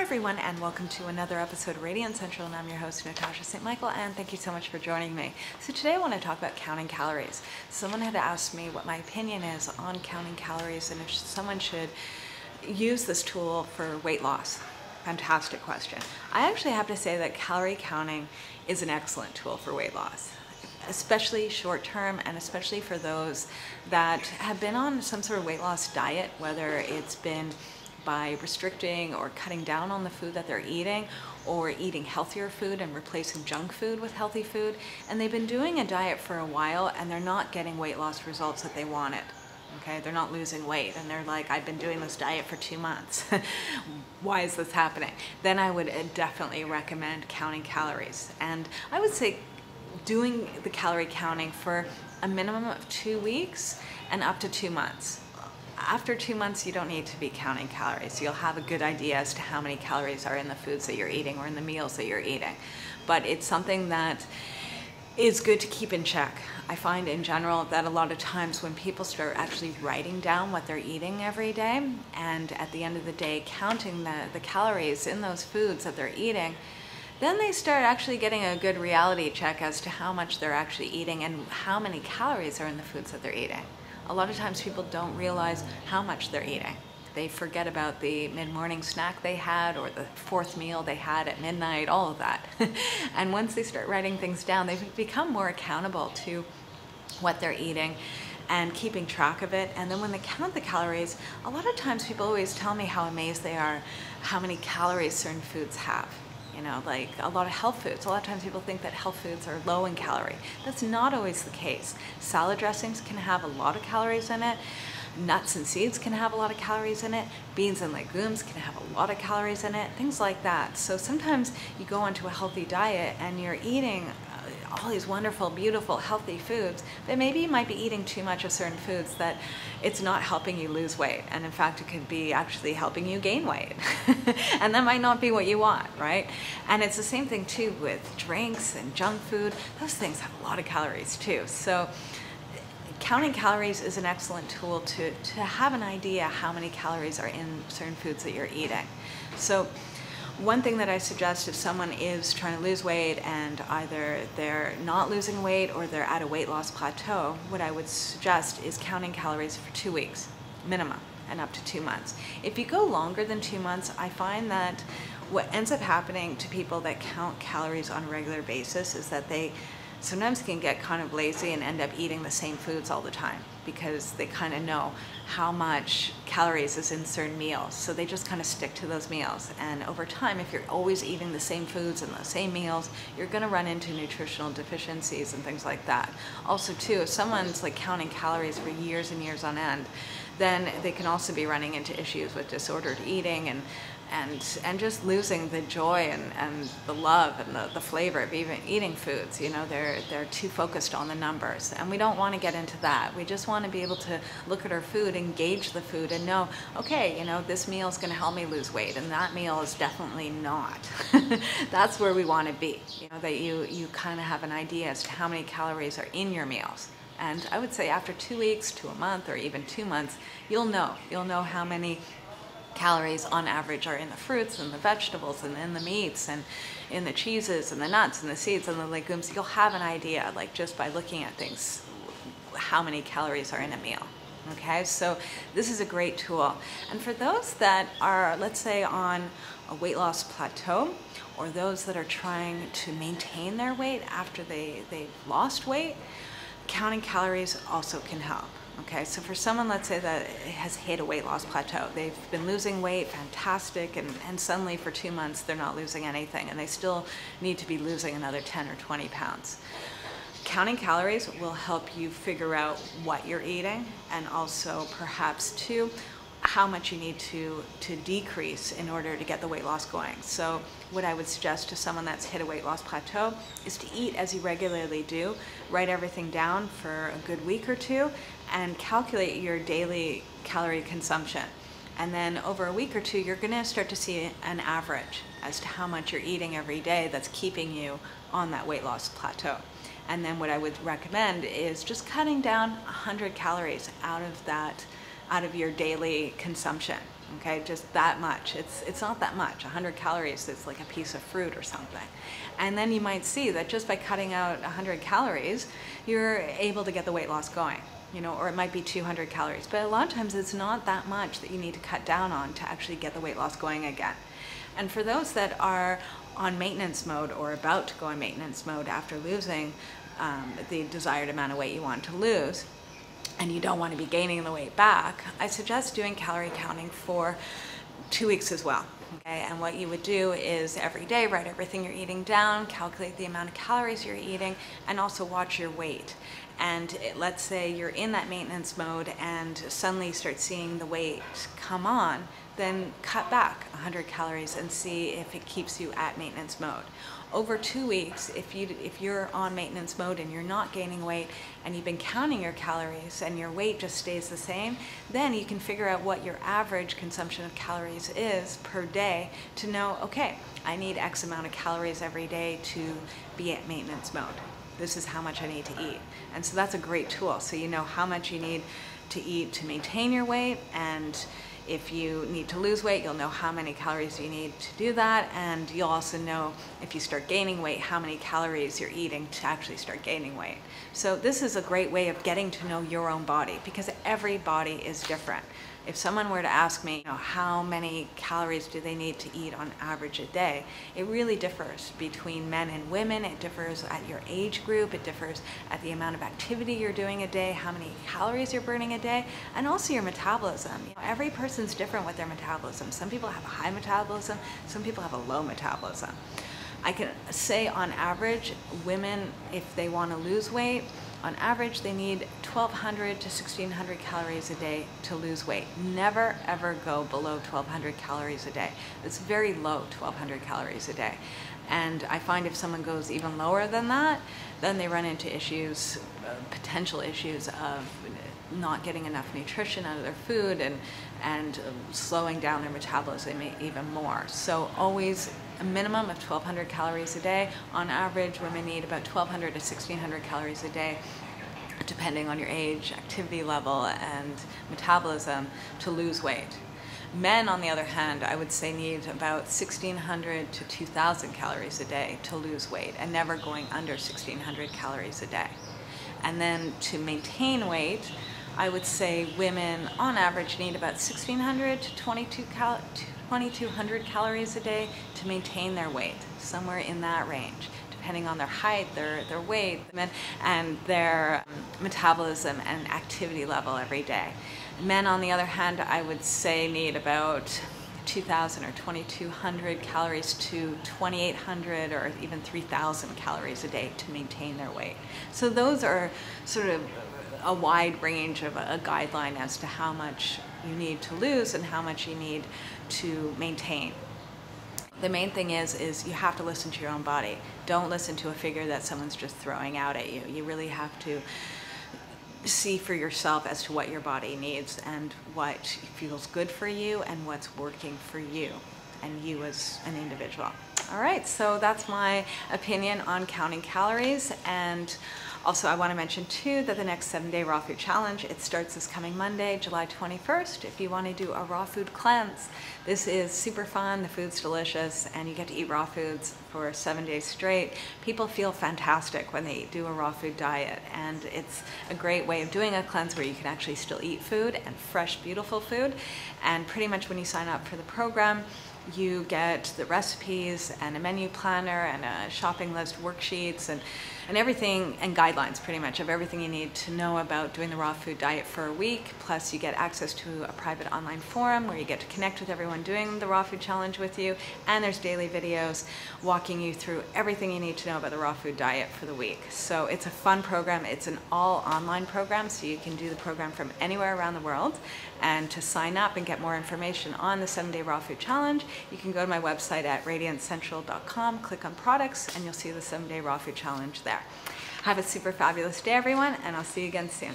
Hi everyone and welcome to another episode of Radiance Central and I'm your host Natasha St. Michael and thank you so much for joining me. So today I want to talk about counting calories. Someone had asked me what my opinion is on counting calories and if someone should use this tool for weight loss. Fantastic question. I actually have to say that calorie counting is an excellent tool for weight loss especially short term and especially for those that have been on some sort of weight loss diet, whether it's been by restricting or cutting down on the food that they're eating or eating healthier food and replacing junk food with healthy food. And they've been doing a diet for a while and they're not getting weight loss results that they wanted. Okay, they're not losing weight and they're like, I've been doing this diet for two months. Why is this happening? Then I would uh, definitely recommend counting calories. And I would say doing the calorie counting for a minimum of two weeks and up to two months after two months, you don't need to be counting calories. You'll have a good idea as to how many calories are in the foods that you're eating or in the meals that you're eating. But it's something that is good to keep in check. I find in general that a lot of times when people start actually writing down what they're eating every day and at the end of the day counting the, the calories in those foods that they're eating, then they start actually getting a good reality check as to how much they're actually eating and how many calories are in the foods that they're eating a lot of times people don't realize how much they're eating. They forget about the mid-morning snack they had or the fourth meal they had at midnight, all of that. and once they start writing things down, they become more accountable to what they're eating and keeping track of it. And then when they count the calories, a lot of times people always tell me how amazed they are how many calories certain foods have you know, like a lot of health foods. A lot of times people think that health foods are low in calorie. That's not always the case. Salad dressings can have a lot of calories in it. Nuts and seeds can have a lot of calories in it. Beans and legumes can have a lot of calories in it. Things like that. So sometimes you go onto a healthy diet and you're eating all these wonderful, beautiful, healthy foods, but maybe you might be eating too much of certain foods that it's not helping you lose weight. And in fact, it could be actually helping you gain weight. and that might not be what you want, right? And it's the same thing too with drinks and junk food. Those things have a lot of calories too. So counting calories is an excellent tool to, to have an idea how many calories are in certain foods that you're eating. So one thing that I suggest if someone is trying to lose weight and either they're not losing weight or they're at a weight loss plateau, what I would suggest is counting calories for two weeks, minimum, and up to two months. If you go longer than two months, I find that what ends up happening to people that count calories on a regular basis is that they sometimes can get kind of lazy and end up eating the same foods all the time because they kind of know how much calories is in certain meals. So they just kind of stick to those meals. And over time, if you're always eating the same foods and the same meals, you're going to run into nutritional deficiencies and things like that. Also, too, if someone's like counting calories for years and years on end, then they can also be running into issues with disordered eating and and and just losing the joy and, and the love and the, the flavor of even eating foods. You know, they're they're too focused on the numbers. And we don't want to get into that. We just want to be able to look at our food, engage the food and know, okay, you know, this meal is gonna help me lose weight and that meal is definitely not. That's where we want to be. You know, that you you kind of have an idea as to how many calories are in your meals. And I would say after two weeks to a month or even two months, you'll know. You'll know how many calories on average are in the fruits and the vegetables and in the meats and in the cheeses and the nuts and the seeds and the legumes. You'll have an idea, like just by looking at things, how many calories are in a meal. Okay, so this is a great tool. And for those that are, let's say, on a weight loss plateau, or those that are trying to maintain their weight after they, they've lost weight, counting calories also can help. Okay, so for someone, let's say that has hit a weight loss plateau, they've been losing weight, fantastic, and, and suddenly for two months they're not losing anything, and they still need to be losing another 10 or 20 pounds. Counting calories will help you figure out what you're eating, and also perhaps too, how much you need to, to decrease in order to get the weight loss going. So what I would suggest to someone that's hit a weight loss plateau is to eat as you regularly do, write everything down for a good week or two, and calculate your daily calorie consumption. And then over a week or two, you're gonna start to see an average as to how much you're eating every day that's keeping you on that weight loss plateau. And then what I would recommend is just cutting down 100 calories out of that out of your daily consumption. okay? Just that much. It's it's not that much. 100 calories is like a piece of fruit or something. And then you might see that just by cutting out 100 calories you're able to get the weight loss going you know or it might be 200 calories. But a lot of times it's not that much that you need to cut down on to actually get the weight loss going again. And for those that are on maintenance mode or about to go on maintenance mode after losing um, the desired amount of weight you want to lose and you don't want to be gaining the weight back, I suggest doing calorie counting for two weeks as well. Okay, and what you would do is every day write everything you're eating down, calculate the amount of calories you're eating, and also watch your weight. And it, let's say you're in that maintenance mode and suddenly start seeing the weight come on, then cut back 100 calories and see if it keeps you at maintenance mode. Over two weeks, if, you, if you're on maintenance mode and you're not gaining weight and you've been counting your calories and your weight just stays the same, then you can figure out what your average consumption of calories is per day to know, okay, I need X amount of calories every day to be at maintenance mode. This is how much I need to eat. And so that's a great tool. So you know how much you need to eat to maintain your weight and if you need to lose weight, you'll know how many calories you need to do that, and you'll also know if you start gaining weight, how many calories you're eating to actually start gaining weight. So this is a great way of getting to know your own body because every body is different if someone were to ask me, you know, how many calories do they need to eat on average a day, it really differs between men and women. It differs at your age group. It differs at the amount of activity you're doing a day, how many calories you're burning a day, and also your metabolism. You know, every person's different with their metabolism. Some people have a high metabolism, some people have a low metabolism. I can say on average, women, if they want to lose weight, on average, they need 1,200 to 1,600 calories a day to lose weight. Never, ever go below 1,200 calories a day. It's very low, 1,200 calories a day. And I find if someone goes even lower than that, then they run into issues, uh, potential issues of not getting enough nutrition out of their food and, and slowing down their metabolism even more. So always a minimum of 1,200 calories a day. On average, women need about 1,200 to 1,600 calories a day depending on your age, activity level, and metabolism to lose weight. Men, on the other hand, I would say need about 1,600 to 2,000 calories a day to lose weight and never going under 1,600 calories a day. And then to maintain weight, I would say women on average need about 1600 to 22 cal 2200 calories a day to maintain their weight, somewhere in that range, depending on their height, their, their weight, and their um, metabolism and activity level every day. Men, on the other hand, I would say need about 2,000 or 2,200 calories to 2,800 or even 3,000 calories a day to maintain their weight. So those are sort of a wide range of a guideline as to how much you need to lose and how much you need to maintain. The main thing is, is you have to listen to your own body. Don't listen to a figure that someone's just throwing out at you. You really have to see for yourself as to what your body needs and what feels good for you and what's working for you and you as an individual. All right, so that's my opinion on counting calories and also, I want to mention too that the next seven day raw food challenge, it starts this coming Monday, July 21st. If you want to do a raw food cleanse, this is super fun, the food's delicious, and you get to eat raw foods for seven days straight. People feel fantastic when they do a raw food diet, and it's a great way of doing a cleanse where you can actually still eat food and fresh, beautiful food. And pretty much when you sign up for the program, you get the recipes and a menu planner and a shopping list worksheets and, and everything and guidelines pretty much of everything you need to know about doing the raw food diet for a week. Plus you get access to a private online forum where you get to connect with everyone doing the raw food challenge with you and there's daily videos walking you through everything you need to know about the raw food diet for the week. So it's a fun program. It's an all online program so you can do the program from anywhere around the world and to sign up and get more information on the seven day raw food challenge you can go to my website at radiancecentral.com, click on products, and you'll see the seven day raw food challenge there. Have a super fabulous day, everyone, and I'll see you again soon.